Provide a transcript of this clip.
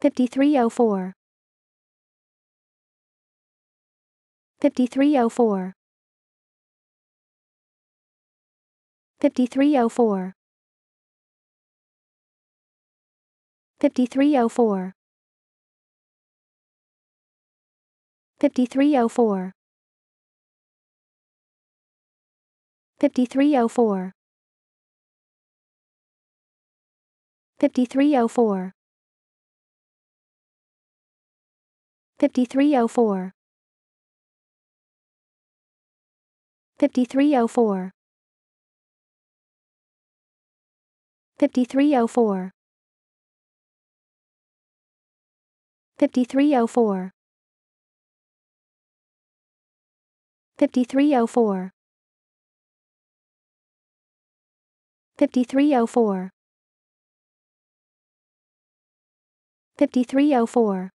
5304 5304 5304 5304 5304 5304 5304 5304 5304 5304 5304 5304 5304 5304